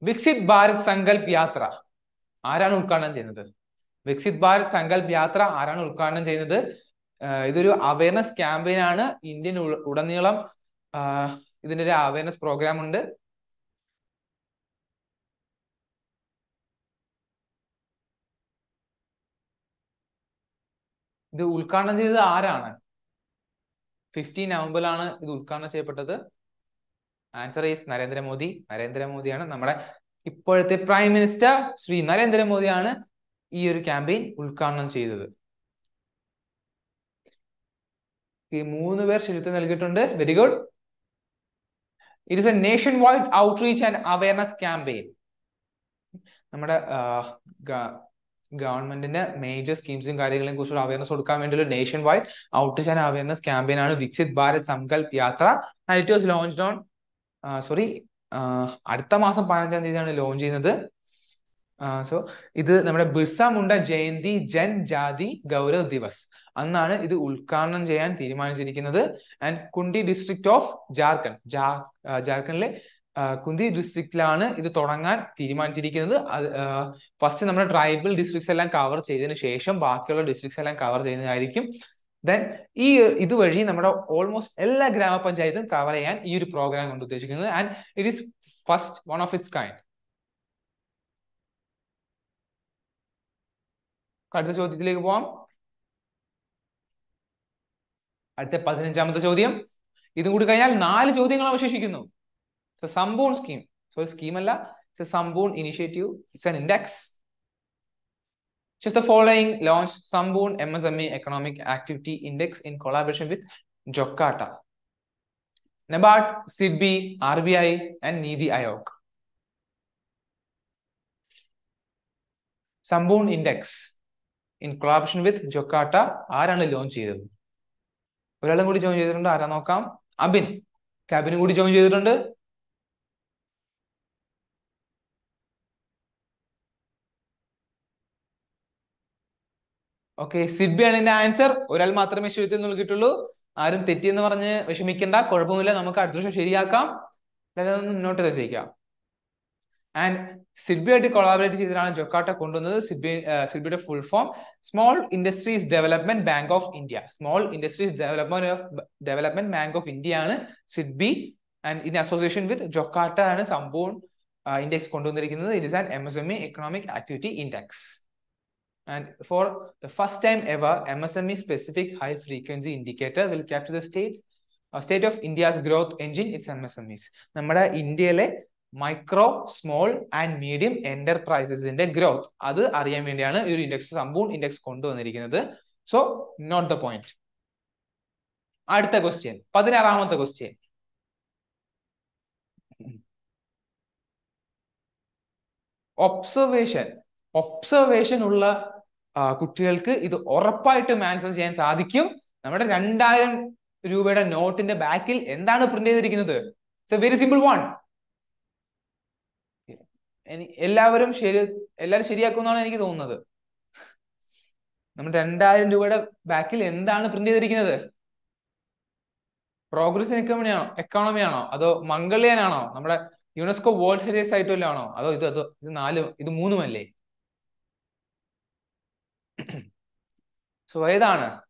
വിക്സിത് ഭാരത് സങ്കൽപ് യാത്ര ആരാണ് ഉദ്ഘാടനം ചെയ്യുന്നത്? വിക്സിത് ഭാരത് സങ്കൽപ് യാത്ര ആരാണ് ഉദ്ഘാടനം ചെയ്യുന്നത്? ഇതൊരു അവയർനെസ് ക്യാമ്പയിൻ ആണ്. ഇന്ത്യൻ ഉടനീളം ഇതിന്റെ ഒരു അവയർനെസ് പ്രോഗ്രാം ഉണ്ട്. ഇത് ഉദ്ഘാടനം ചെയ്തത് ആരാണ്? ഫിഫ്റ്റീൻ നവംബറിലാണ് ഇത് ഉദ്ഘാടനം ചെയ്യപ്പെട്ടത്. Answer is Narendra Modi. നരേന്ദ്രമോദിയാണ് നമ്മുടെ ഇപ്പോഴത്തെ പ്രൈം മിനിസ്റ്റർ ശ്രീ നരേന്ദ്രമോദിയാണ് ഈ ഒരു ക്യാമ്പയിൻ ഉദ്ഘാടനം ചെയ്തത്. ഈ മൂന്ന് പേർ ശുചിത്വം നൽകിയിട്ടുണ്ട്. Very good it is a nationwide outreach and awareness campaign നമ്മുടെ ഗവൺമെന്റിന്റെ മേജർ സ്കീംസും കാര്യങ്ങളെയും കുറിച്ചുള്ള അവയർനെസ് കൊടുക്കാൻ വേണ്ടിയുള്ള nationwide outreach and awareness campaign ആണ് Viksit Bharat Sankalp Yatra and it was launched on sorry അടുത്ത മാസം പതിനഞ്ചാം തീയതിയാണ് ലോഞ്ച് ചെയ്യുന്നത്. സോ ഇത് നമ്മുടെ ബിർസ മുണ്ട ജയന്തി ജൻ ജാതി ഗൗരവ് ദിവസ്. അന്നാണ് ഇത് ഉദ്ഘാടനം ചെയ്യാൻ തീരുമാനിച്ചിരിക്കുന്നത്. And Khunti district of Jharkhand ജാർഖണ്ഡിലെ കുന്തി ഡിസ്ട്രിക്റ്റിലാണ് ഇത് തുടങ്ങാൻ തീരുമാനിച്ചിരിക്കുന്നത്. ഫസ്റ്റ് നമ്മുടെ ട്രൈബൽ ഡിസ്ട്രിക്ട്സ് എല്ലാം കവർ ചെയ്തതിന് ശേഷം ബാക്കിയുള്ള ഡിസ്ട്രിക്ട്സ് എല്ലാം കവർ ചെയ്യുന്നതായിരിക്കും. ദെൻ ഈ ഇതുവഴി നമ്മുടെ ഓൾമോസ്റ്റ് എല്ലാ ഗ്രാമപഞ്ചായത്തും കവർ ചെയ്യാൻ ഈ ഒരു പ്രോഗ്രാം കൊണ്ട് ഉദ്ദേശിക്കുന്നത്. And it is first one of its kind അടുത്ത ചോദ്യത്തിലേക്ക് പോവാം. അടുത്ത പതിനഞ്ചാമത്തെ ചോദ്യം. ഇതും കൂടി കഴിഞ്ഞാൽ നാല് ചോദ്യങ്ങൾ അവശേഷിക്കുന്നു. സംഭൂൺ സ്കീം സോറി സ്കീം അല്ല. സംഭൂൺ initiative it's an index following launch സംഭൂൺ M S M E economic activity index in collaboration with Jocata NABARD SIDBI R B I and NITI Aayog സംഭൂൺ index in collaboration with Jocata ആരാണ് ലോഞ്ച് ചെയ്തത്? ഒരാളും കൂടി ജോയിൻ ചെയ്തിട്ടുണ്ട്. ആരാ നോക്കാം. അബിൻ ക്യാബിനും കൂടി ജോയിൻ ചെയ്തിട്ടുണ്ട്. ഓക്കെ സിബിയാണ് ഇതിന്റെ ആൻസർ ഒരാൾ മാത്രമേ ശുചിത്വം നൽകിയിട്ടുള്ളൂ ആരും തെറ്റിയെന്ന് പറഞ്ഞ് വിഷമിക്കേണ്ട. കുഴപ്പമില്ല നമുക്ക് അടുത്ത ദിവസം ശരിയാക്കാം. മുന്നോട്ട് വെച്ചേക്കാം ആൻഡ് സിഡ്ബിയായിട്ട് കൊളാബറേറ്റ് ചെയ്തിട്ടാണ് ജൊക്കാട്ട കൊണ്ടുവന്നത്. SIDBI സിഡ്ബിയുടെ full form small industries development bank of India small industries development development bank of India ആണ് SIDBI and in association with Jocata ആണ് സംഭവം ഇൻഡെക്സ് കൊണ്ടുവന്നിരിക്കുന്നത്. It is an M S M E economic activity index and for the first time ever M S M E specific high frequency indicator will indicator the capture state of India's growth of its M S M Es നമ്മുടെ ഇന്ത്യയിലെ micro small and medium എന്റർപ്രൈസസിന്റെ growth അത് അറിയാൻ വേണ്ടിയാണ് ഈ ഒരു index Sampoorn index കൊണ്ടുവന്നിരിക്കുന്നത്. So note the point അടുത്ത ക്വസ്റ്റ്യൻ പതിനാറാമത്തെ ക്വസ്റ്റ്യൻ ഒബ്സർവേഷൻ ഒബ്സർവേഷൻ ഉള്ള കുട്ടികൾക്ക് ഇത് ഉറപ്പായിട്ടും ആൻസർ ചെയ്യാൻ സാധിക്കും. നമ്മുടെ രണ്ടായിരം രൂപയുടെ നോട്ടിന്റെ ബാക്കിൽ എന്താണ് പ്രിന്റ് ചെയ്തിരിക്കുന്നത്? വെരി സിമ്പിൾ വൺ എല്ലാവരും ശരി എല്ലാവരും ശരിയാക്കുമെന്നാണ് എനിക്ക് തോന്നുന്നത്. നമ്മൾ രണ്ടായിരം രൂപയുടെ ബാക്കിൽ എന്താണ് പ്രിന്റ് ചെയ്തിരിക്കുന്നത്? പ്രോഗ്രസ് എക്കോണമി ആണോ എക്കോണമി ആണോ? അതോ മംഗൾയാനാണോ നമ്മുടെ യുനെസ്കോ വേൾഡ് ഹെറിറ്റേജ് സൈറ്റ് ആണോ? അതോ ഇത് അതോ ഇത് നാല് ഇത് മൂന്നുമല്ലേ? സോ ഏതാണ്?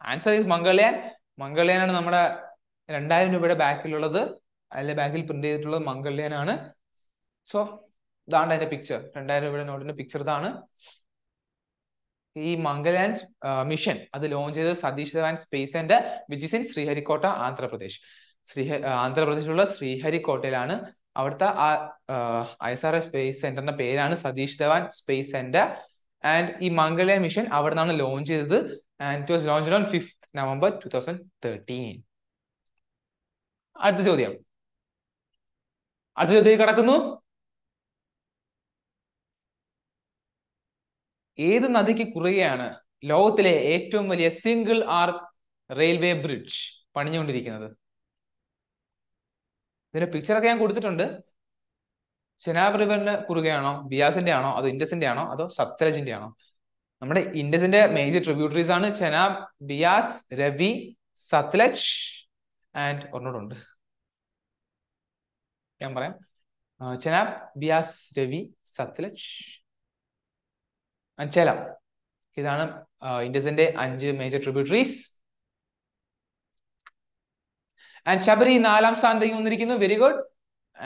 Answer is Mangalyaan. മംഗൾയാനാണ് നമ്മുടെ രണ്ടായിരം രൂപയുടെ ബാക്കിലുള്ളത് അതിലെ ബാക്കിൽ പ്രിന്റ് ചെയ്തിട്ടുള്ളത് മംഗൾയാനാണ്. സോ ഇതാണ് അതിന്റെ പിക്ചർ രണ്ടായിരം രൂപയുടെ നോട്ടിന്റെ പിക്ചർ ഇതാണ്. ഈ മംഗലാൻ മിഷൻ അത് ലോഞ്ച് ചെയ്തത് Satish Dhawan space centre which in Sriharikota Andhra Pradesh. Sri ആന്ധ്രാപ്രദേശിലുള്ള ശ്രീഹരിക്കോട്ടയിലാണ് അവിടുത്തെ ആ ഐ എസ് ആർ സ്പേസ് സെന്ററിന്റെ പേരാണ് Satish Dhawan space centre and ഈ മംഗളയ മിഷൻ അവിടെ നിന്നാണ് ലോഞ്ച് ചെയ്തത്. And it was launch on fifth November two thousand thirteen അടുത്ത ചോദ്യം. അടുത്ത ചോദ്യം കിടക്കുന്നു. ഏത് നദിക്ക് കുറുകെയാണ് ലോകത്തിലെ ഏറ്റവും വലിയ സിംഗിൾ ആർക്ക് റെയിൽവേ ബ്രിഡ്ജ് പണിഞ്ഞുകൊണ്ടിരിക്കുന്നത്? ഇതിന്റെ പിക്ചറൊക്കെ ഞാൻ കൊടുത്തിട്ടുണ്ട്. ചെനാബ് റിവറിന് കുറുകയാണോ ബിയാസിന്റെ ആണോ അതോ ഇൻഡസിന്റെ ആണോ അതോ സത്ലജിന്റെ ആണോ? നമ്മുടെ ഇൻഡസിന്റെ മേജർ ട്രിബ്യൂട്ടറീസ് ആണ് ചെനാബ് ബിയാസ് രവി സത്ലജ് ആൻഡ് ഒന്നോടുണ്ട് ഞാൻ പറയാം. ചെനാബ് ബിയാസ് രവി സത്ലജ് അഞ്ചേലം. ഇതാണ് ഇൻഡസിന്റെ അഞ്ച് മേജർ ട്രിബ്യൂട്ടറീസ് ആൻഡ് ശബരി നാലാം സ്ഥാനത്തേക്ക് വന്നിരിക്കുന്നു. വെരി ഗുഡ്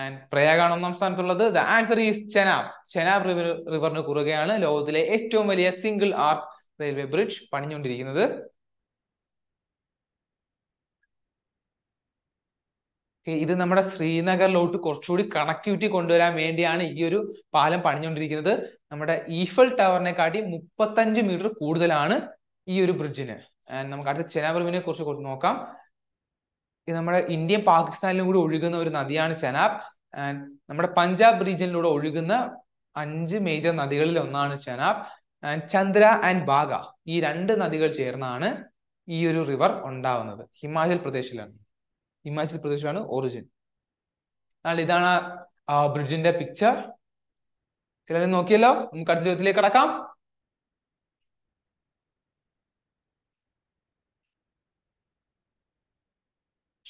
ആൻഡ് പ്രയാഗാണ് ഒന്നാം സ്ഥാനത്തുള്ളത്. The answer is Chenab Chenab river റിവറിന് കുറുകെയാണ് ലോകത്തിലെ ഏറ്റവും വലിയ സിംഗിൾ ആർക്ക് റെയിൽവേ ബ്രിഡ്ജ് പണിഞ്ഞുകൊണ്ടിരിക്കുന്നത്. ഇത് നമ്മുടെ ശ്രീനഗറിലോട്ട് കുറച്ചുകൂടി കണക്ടിവിറ്റി കൊണ്ടുവരാൻ വേണ്ടിയാണ് ഈ ഒരു പാലം പണിഞ്ഞുകൊണ്ടിരിക്കുന്നത്. നമ്മുടെ ഈഫൽ ടവറിനെ കാട്ടി മുപ്പത്തഞ്ച് മീറ്റർ കൂടുതലാണ് ഈ ഒരു ബ്രിഡ്ജിന് നമുക്ക് അടുത്ത ചെനാബ് റിവിനെ കുറിച്ച് നോക്കാം. ഇത് നമ്മുടെ ഇന്ത്യയും പാകിസ്ഥാനിലും കൂടി ഒഴുകുന്ന ഒരു നദിയാണ് ചെനാബ്. നമ്മുടെ പഞ്ചാബ് റീജിയനിലൂടെ ഒഴുകുന്ന അഞ്ച് മേജർ നദികളിൽ ഒന്നാണ് ചെനാബ്. ചന്ദ്ര ആൻഡ് ബാഗ ഈ രണ്ട് നദികൾ ചേർന്നാണ് ഈ ഒരു റിവർ ഉണ്ടാവുന്നത്. ഹിമാചൽ പ്രദേശിലാണ്. ഹിമാചൽ പ്രദേശാണ് ഒറിജിൻ എന്നാൽ ഇതാണ് ആ ബ്രിഡ്ജിന്റെ പിക്ചർ ചിലരും നോക്കിയല്ലോ? നമുക്ക് അടുത്ത ചോദ്യത്തിലേക്ക് കടക്കാം.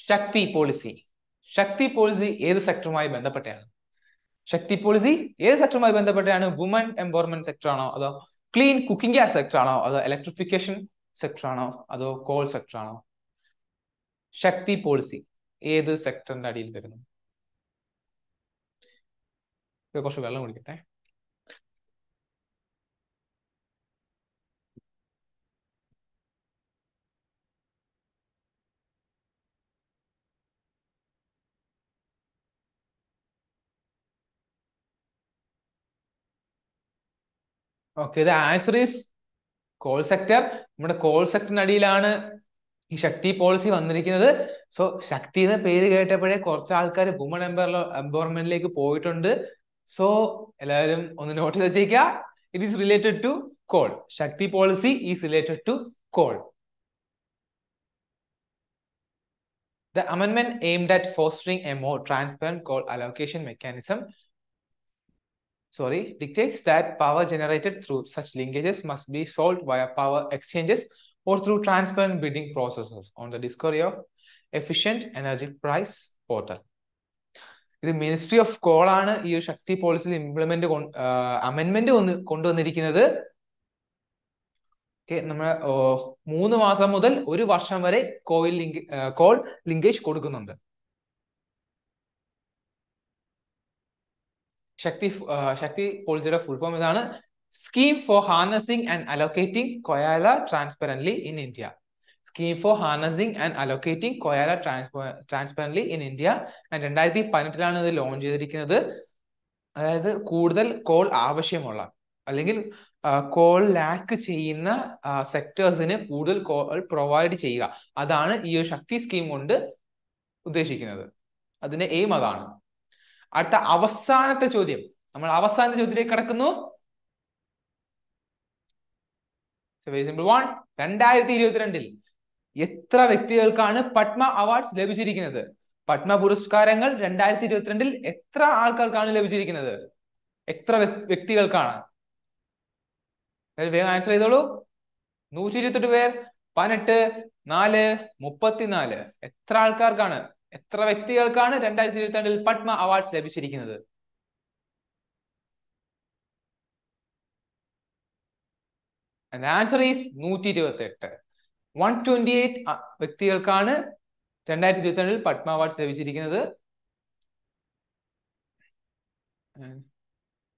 ശക്തി പോളിസി ശക്തി പോളിസി ഏത് സെക്ടറുമായി ബന്ധപ്പെട്ടാണ് ശക്തി പോളിസി ഏത് സെക്ടറുമായി ബന്ധപ്പെട്ടാണ് വുമൺ എംപവർമെന്റ് സെക്ടർ ആണോ? അതോ ക്ലീൻ കുക്കിംഗ് ഗ്യാസ് സെക്ടർ ആണോ? അതോ ഇലക്ട്രിഫിക്കേഷൻ സെക്ടർ ആണോ? അതോ കോൾ സെക്ടർ ആണോ? ശക്തി പോളിസി ഏത് സെക്ടറിന്റെ അടിയിൽ വരുന്നു? കുറച്ച് വെള്ളം കുടിക്കട്ടെ. ഓക്കെ ഇത് ആൻസർ ഈസ് കോൾ സെക്ടർ നമ്മുടെ കോൾ സെക്ടറിന് അടിയിലാണ് ഈ ശക്തി പോളിസി വന്നിരിക്കുന്നത്. സോ ശക്തി എന്ന പേര് കേട്ടപ്പോഴേ കുറച്ച് ആൾക്കാർ വുമൺ എംപവർ എംപവർമെന്റിലേക്ക് പോയിട്ടുണ്ട്. സോ എല്ലാവരും ഒന്ന് നോട്ട് ചെയ്ത് വെച്ചേക്ക. It is related to coal Shakti policy is related to coal the അമൻമെന്റ് aimed at fostering a more transparent coal allocation mechanism sorry dictates that power generated through such linkages must be sold via power exchanges or through transparent bidding processes on the discovery of efficient energy price portal. ഇത് ministry of coal ആണ് ഈ ഒരു ശക്തി പോളിസിയിൽ implement അമെന്മെന്റ് ഒന്ന് കൊണ്ടുവന്നിരിക്കുന്നത്. Okay നമ്മൾ മൂന്ന് മാസം മുതൽ ഒരു വർഷം വരെ കോയിൽ ലിങ്ക് കോൾ ലിങ്കേജ് കൊടുക്കുന്നുണ്ട്. ശക്തി ശക്തി പോളിസിയുടെ ഫുൾ ഫോം ഇതാണ്. Scheme for harnessing and allocating Koyala transparently in India scheme for harnessing and allocating Koyala transparently in India രണ്ടായിരത്തി പതിനെട്ടിലാണ് ഇത് ലോഞ്ച് ചെയ്തിരിക്കുന്നത്. അതായത് കൂടുതൽ കോൾ ആവശ്യമുള്ള അല്ലെങ്കിൽ കോൾ ലാക്ക് ചെയ്യുന്ന സെക്ടേഴ്സിന് കൂടുതൽ കോൾ പ്രൊവൈഡ് ചെയ്യുക. അതാണ് ഈ ഒരു ശക്തി സ്കീം കൊണ്ട് ഉദ്ദേശിക്കുന്നത്. അതിന്റെ എയിം അതാണ്. അടുത്ത അവസാനത്തെ ചോദ്യം. നമ്മൾ അവസാനത്തെ ചോദ്യത്തിലേക്ക് കടക്കുന്നു. വെരി സിമ്പിൾ വൺ രണ്ടായിരത്തി ഇരുപത്തിരണ്ടിൽ എത്ര വ്യക്തികൾക്കാണ് പത്മ അവാർഡ്സ് ലഭിച്ചിരിക്കുന്നത്? പത്മ പുരസ്കാരങ്ങൾ രണ്ടായിരത്തി ഇരുപത്തിരണ്ടിൽ എത്ര ആൾക്കാർക്കാണ് ലഭിച്ചിരിക്കുന്നത്? എത്ര വ്യക്തികൾക്കാണ്? വേഗം ആൻസർ ചെയ്തോളൂ. നൂറ്റി ഇരുപത്തെട്ട് പേർ പതിനെട്ട് നാല് മുപ്പത്തിനാല്. എത്ര ആൾക്കാർക്കാണ് എത്ര വ്യക്തികൾക്കാണ് രണ്ടായിരത്തി ഇരുപത്തിരണ്ടിൽ പത്മ അവാർഡ്സ് ലഭിച്ചിരിക്കുന്നത്? ആൻസർ ഈസ് നൂറ്റി ഇരുപത്തി എട്ട് വൺ ട്വന്റി എയ്റ്റ് വ്യക്തികൾക്കാണ് രണ്ടായിരത്തി ഇരുപത്തി രണ്ടിൽ പത്മ അവാർഡ്സ് ലഭിച്ചിരിക്കുന്നത്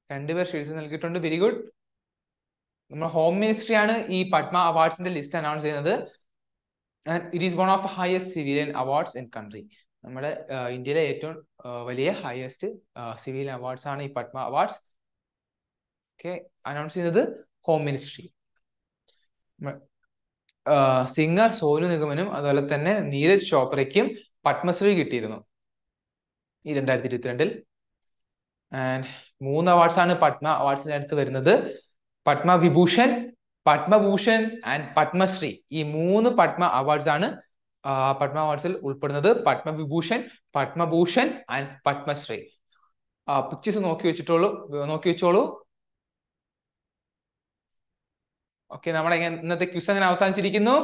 രണ്ടുപേർ ഷീൽസ് നൽകിയിട്ടുണ്ട്. വെരി ഗുഡ് നമ്മുടെ ഹോം മിനിസ്ട്രി ആണ് ഈ പത്മ അവാർഡ്സിന്റെ ലിസ്റ്റ് അനൗൺസ് ചെയ്യുന്നത്. It is one of the highest civilian awards in country നമ്മുടെ ഇന്ത്യയിലെ ഏറ്റവും വലിയ ഹയസ്റ്റ് സിവിലിയൻ അവാർഡ്സ് ആണ് ഈ പത്മ അവാർഡ്സ് ഓക്കെ അനൗൺസ് ചെയ്യുന്നത് ഹോം മിനിസ്ട്രി സിംഗർ സോനു നിഗമനും അതുപോലെ തന്നെ നീരജ് ചോപ്രയ്ക്കും പത്മശ്രീ കിട്ടിയിരുന്നു. ഈ രണ്ടായിരത്തി ഇരുപത്തിരണ്ടിൽ. ആൻഡ് മൂന്ന് അവാർഡ്സ് ആണ് പത്മ അവാർഡ്സിന്റെ അടുത്ത് വരുന്നത്. പത്മവിഭൂഷൺ പത്മഭൂഷൺ ആൻഡ് പത്മശ്രീ. ഈ മൂന്ന് പത്മ അവാർഡ്സ് ആണ് പത്മ അവാർഡ്സിൽ ഉൾപ്പെടുന്നത്. പത്മവിഭൂഷൺ പത്മഭൂഷൺ ആൻഡ് പത്മശ്രീ. പിക്ചേഴ്സ് നോക്കി വെച്ചിട്ടുള്ളൂ നോക്കി വെച്ചോളൂ. ഓക്കെ നമ്മുടെ ഇന്നത്തെ ക്വിസ് അങ്ങനെ അവസാനിച്ചിരിക്കുന്നു.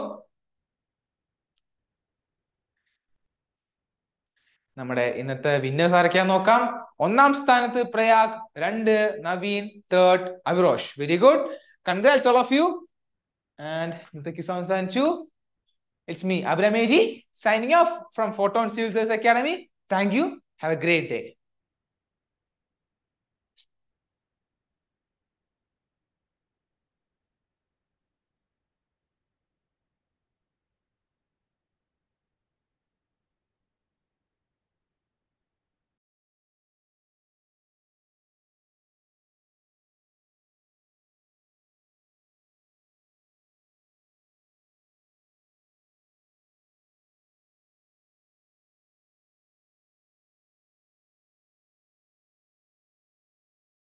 നമ്മുടെ ഇന്നത്തെ വിന്നേഴ്സ് ആരൊക്കെയാന്ന് നോക്കാം. ഒന്നാം സ്ഥാനത്ത് പ്രയാഗ് രണ്ട് Naveen third Avirosh very good congrats all of you and ഇന്നത്തെ ക്വിസ് അവസാനിച്ചു. It's me അബ്രമേജി signing off from Photon Civil Service Academy thank you have a great day